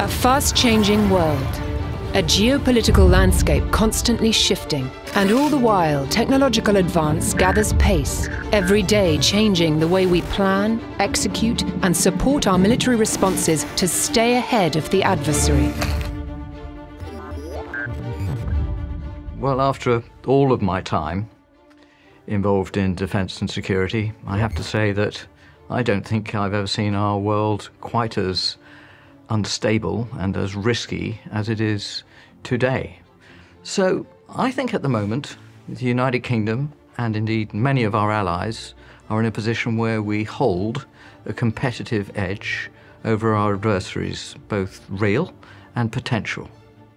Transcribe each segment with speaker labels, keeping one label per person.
Speaker 1: A fast changing world, a geopolitical landscape constantly shifting, and all the while, technological advance gathers pace, every day changing the way we plan, execute, and support our military responses to stay ahead of the adversary.
Speaker 2: Well, after all of my time involved in defence and security, I have to say that I don't think I've ever seen our world quite as unstable and as risky as it is today. So I think at the moment, the United Kingdom and indeed many of our allies are in a position where we hold a competitive edge over our adversaries, both real and potential.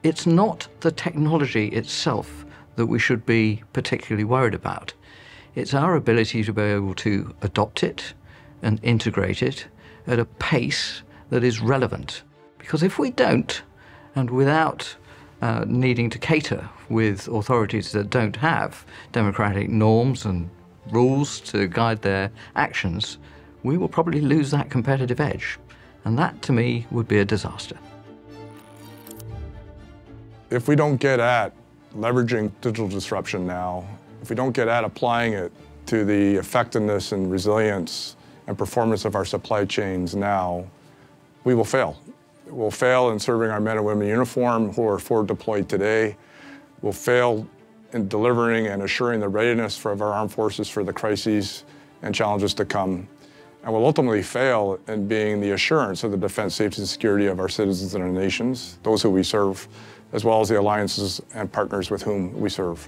Speaker 2: It's not the technology itself that we should be particularly worried about. It's our ability to be able to adopt it and integrate it at a pace that is relevant. Because if we don't, and without uh, needing to cater with authorities that don't have democratic norms and rules to guide their actions, we will probably lose that competitive edge. And that, to me, would be a disaster.
Speaker 3: If we don't get at leveraging digital disruption now, if we don't get at applying it to the effectiveness and resilience and performance of our supply chains now, we will fail. We'll fail in serving our men and women in uniform who are forward deployed today. We'll fail in delivering and assuring the readiness of our armed forces for the crises and challenges to come. And we'll ultimately fail in being the assurance of the defense, safety, and security of our citizens and our nations, those who we serve, as well as the alliances and partners with whom we serve.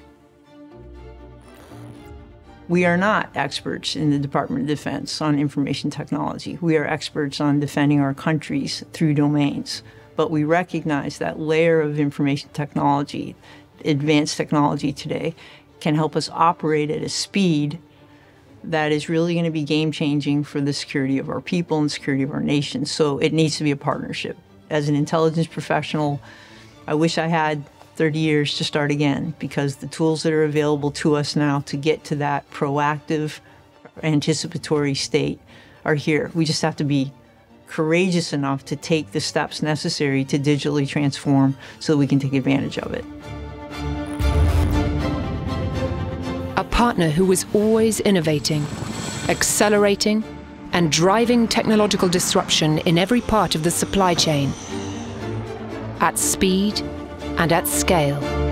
Speaker 4: We are not experts in the Department of Defense on information technology. We are experts on defending our countries through domains. But we recognize that layer of information technology, advanced technology today, can help us operate at a speed that is really going to be game changing for the security of our people and security of our nation. So it needs to be a partnership. As an intelligence professional, I wish I had 30 years to start again because the tools that are available to us now to get to that proactive, anticipatory state are here. We just have to be courageous enough to take the steps necessary to digitally transform so that we can take advantage of it.
Speaker 1: A partner who was always innovating, accelerating, and driving technological disruption in every part of the supply chain at speed and at scale.